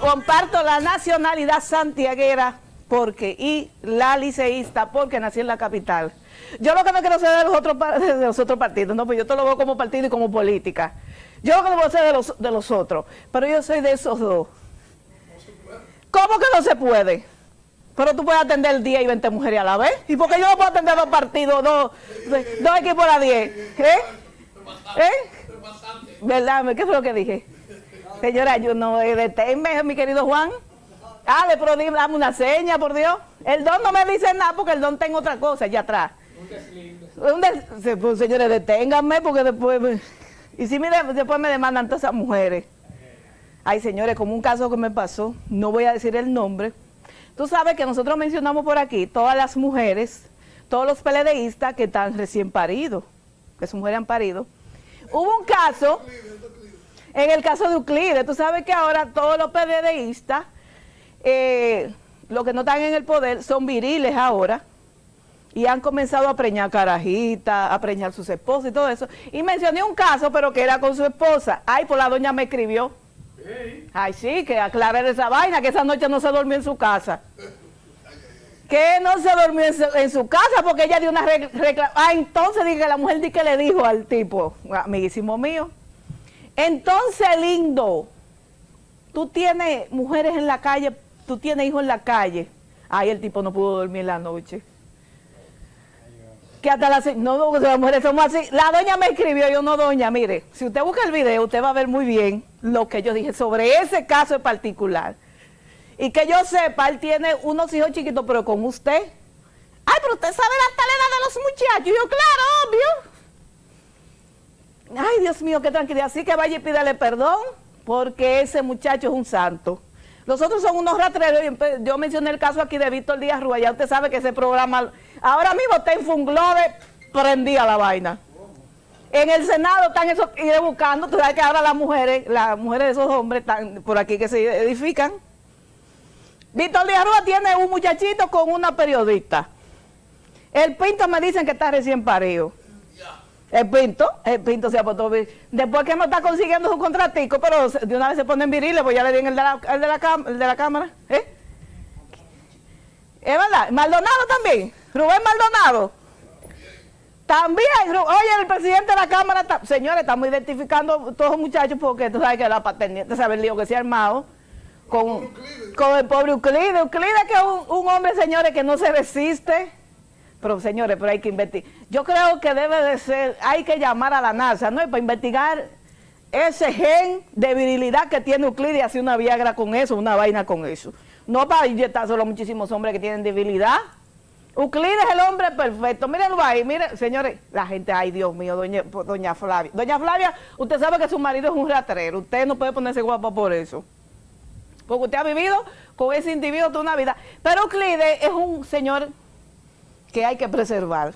comparto la nacionalidad santiaguera porque y la liceísta porque nací en la capital. Yo lo que no quiero ser de los otros de los otros partidos, no, pues yo te lo veo como partido y como política. Yo lo que no voy a ser de los, de los otros, pero yo soy de esos dos. ¿Cómo que no se puede? Pero tú puedes atender 10 y 20 mujeres a la vez. ¿Y por qué yo no puedo atender dos partidos, dos, dos equipos a 10? ¿Eh? ¿Eh? ¿Verdad? ¿Qué fue lo que dije? Señora, yo no eh, deténme, mi querido Juan. Ah, le pero dame una seña, por Dios. El don no me dice nada porque el don tengo otra cosa allá atrás. Pues, señores, deténganme porque después... Y si mire, después me demandan todas esas mujeres. Ay, señores, como un caso que me pasó, no voy a decir el nombre. Tú sabes que nosotros mencionamos por aquí todas las mujeres, todos los peledeístas que están recién paridos, que sus mujeres han parido. Hubo un caso, en el caso de Euclides, tú sabes que ahora todos los peledeístas, eh, los que no están en el poder, son viriles ahora y han comenzado a preñar carajitas, a preñar sus esposas y todo eso. Y mencioné un caso, pero que era con su esposa. Ay, pues la doña me escribió. Ay, sí, que aclarar esa vaina, que esa noche no se durmió en su casa. Que no se durmió en su, casa porque ella dio una regla. Ah, entonces dije, la mujer di que le dijo al tipo, amiguísimo mío. Entonces, lindo, tú tienes mujeres en la calle, tú tienes hijos en la calle. Ay, el tipo no pudo dormir la noche que hasta las... No, no, las mujeres somos así. La doña me escribió, yo no doña, mire, si usted busca el video, usted va a ver muy bien lo que yo dije sobre ese caso en particular. Y que yo sepa, él tiene unos hijos chiquitos, pero con usted. Ay, pero usted sabe la talera de los muchachos. yo, claro, obvio. Ay, Dios mío, qué tranquilidad. Así que vaya y pídale perdón, porque ese muchacho es un santo. Los otros son unos ratreros. Yo mencioné el caso aquí de Víctor Díaz Rúa. Ya usted sabe que ese programa Ahora mismo está en Funglode, prendía la vaina. En el Senado están eso, ir buscando, tú sabes que ahora las mujeres, las mujeres de esos hombres están por aquí que se edifican. Víctor Díaz Rúa tiene un muchachito con una periodista. El Pinto me dicen que está recién parido. El Pinto, el Pinto se ha puesto Después que no está consiguiendo su contratico, pero de una vez se ponen viriles, pues ya le di el de la, el de la, el de la cámara. ¿eh? ¿Es verdad? Maldonado también. Rubén Maldonado. También, oye, el presidente de la Cámara, señores, estamos identificando todos los muchachos porque tú sabes que la paternidad, sabes el lío que se ha armado con, con el pobre Euclides. Euclides que es un, hombre, señores, que no se resiste. Pero, señores, pero hay que investigar. Yo creo que debe de ser, hay que llamar a la NASA, ¿no? Para investigar ese gen de virilidad que tiene Euclides hacer una Viagra con eso, una vaina con eso. No para inyectar solo muchísimos hombres que tienen debilidad. Euclides es el hombre perfecto. Mírenlo ahí, miren, señores, la gente, ay Dios mío, doña, doña Flavia. Doña Flavia, usted sabe que su marido es un ratrero. Usted no puede ponerse guapa por eso. Porque usted ha vivido con ese individuo toda una vida. Pero Euclides es un señor que hay que preservar.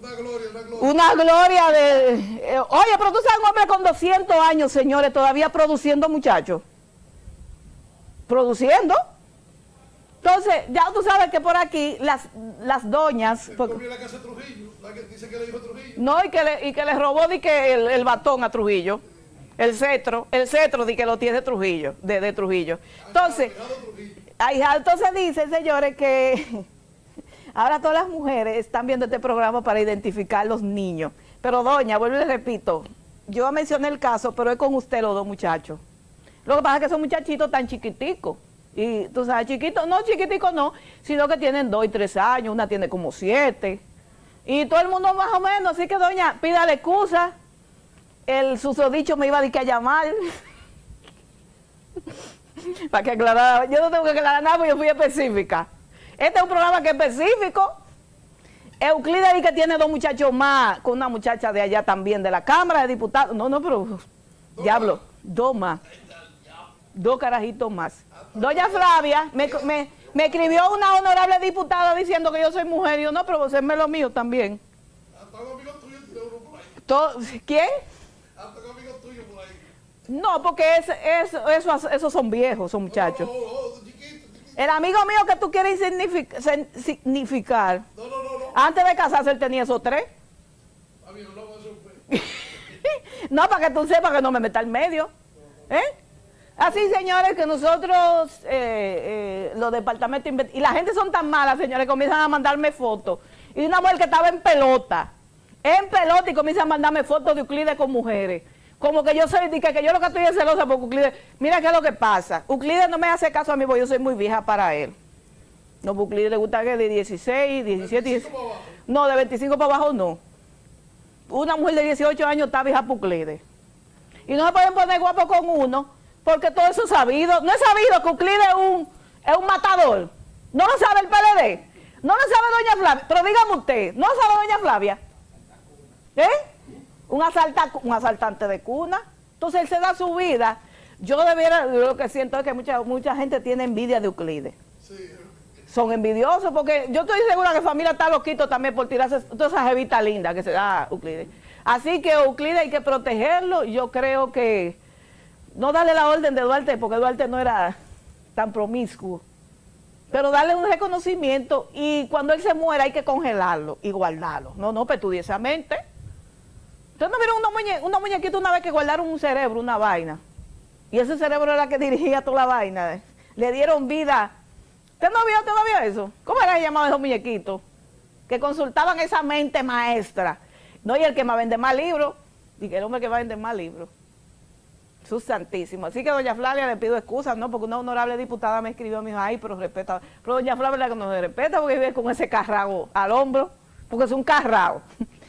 Una gloria, una gloria. Una gloria de... Eh, oye, pero tú sabes un hombre con 200 años, señores, todavía produciendo muchachos. Produciendo. Entonces, ya tú sabes que por aquí las, las doñas... la casa de Trujillo, la que dice que le dijo Trujillo. No, y que le, y que le robó di que el, el, batón a Trujillo. El cetro, el cetro di que lo tiene Trujillo, de, de Trujillo. Entonces, entonces dice, señores, que ahora todas las mujeres están viendo este programa para identificar los niños. Pero doña, vuelvo y le repito, yo mencioné el caso, pero es con usted los dos muchachos. Lo que pasa es que son muchachitos tan chiquiticos. Y tú sabes, chiquitos, no chiquiticos no, sino que tienen dos y tres años, una tiene como siete. Y todo el mundo más o menos, así que doña, pídale excusa. El susodicho me iba a, a llamar. Para que aclarara, yo no tengo que aclarar nada porque yo fui específica. Este es un programa que es específico. Euclides dice que tiene dos muchachos más, con una muchacha de allá también, de la Cámara de Diputados. No, no, pero diablo, dos más dos carajitos más. Doña Flavia me, me, escribió una honorable diputada diciendo que yo soy mujer. Y yo, no, pero vos lo mío también. ¿Quién? No, porque es, eso, esos son viejos, son muchachos. El amigo mío que tú quieres significar. Antes de casarse él tenía esos tres. no, para que tú sepas que no me meta al medio. ¿Eh? Así, señores, que nosotros, eh, eh, los departamentos, y la gente son tan malas, señores, comienzan a mandarme fotos. Y una mujer que estaba en pelota, en pelota, y comienza a mandarme fotos de Euclides con mujeres. Como que yo soy, que, que yo lo que estoy es celosa porque Euclides, mira qué es lo que pasa. Euclides no me hace caso a mí porque yo soy muy vieja para él. No, Euclides le gusta que de 16, 17, 17 no, de 25 para abajo no. Una mujer de 18 años está vieja para Euclides. Y no se pueden poner guapo con uno porque todo eso es sabido. No es sabido que Euclides es un, es un matador. No lo sabe el PLD. No lo sabe doña Flavia. Pero dígame usted, ¿no lo sabe doña Flavia? ¿Eh? Un, asalta, un asaltante de cuna. Entonces él se da su vida. Yo debiera, lo que siento es que mucha, mucha gente tiene envidia de Euclides. Son envidiosos porque yo estoy segura que familia está loquito también por tirarse toda esa jevita linda que se da Euclides. Así que Euclides hay que protegerlo. Yo creo que no darle la orden de Duarte porque Duarte no era tan promiscuo. Pero darle un reconocimiento y cuando él se muera hay que congelarlo y guardarlo. No, no, petudiosamente. Ustedes no vieron una, muñe una muñequita una vez que guardaron un cerebro, una vaina. Y ese cerebro era el que dirigía toda la vaina. Le dieron vida. ¿Usted no vio todavía eso? ¿Cómo era llamado esos muñequitos? Que consultaban esa mente maestra. No, y el que me vende más libros. Y que el hombre que va a vender más libros. Sus santísimo. Así que doña Flavia le pido excusas, ¿no? Porque una honorable diputada me escribió, me dijo, ay, pero respeta. Pero doña Flavia la que no se respeta porque vive con ese carrago al hombro, porque es un carrago.